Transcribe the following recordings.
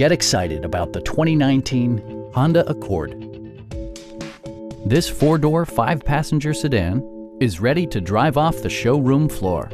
Get excited about the 2019 Honda Accord. This four-door, five-passenger sedan is ready to drive off the showroom floor.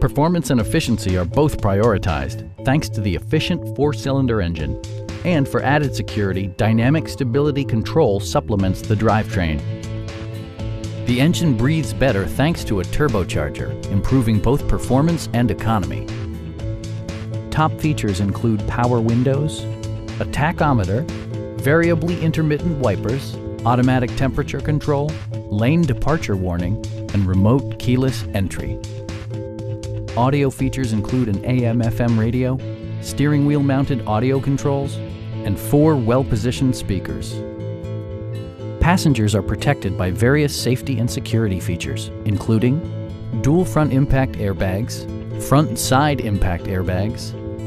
Performance and efficiency are both prioritized thanks to the efficient four-cylinder engine. And for added security, Dynamic Stability Control supplements the drivetrain. The engine breathes better thanks to a turbocharger, improving both performance and economy. Top features include power windows, a tachometer, variably intermittent wipers, automatic temperature control, lane departure warning, and remote keyless entry. Audio features include an AM-FM radio, steering wheel mounted audio controls, and four well-positioned speakers. Passengers are protected by various safety and security features, including dual front impact airbags, front and side impact airbags,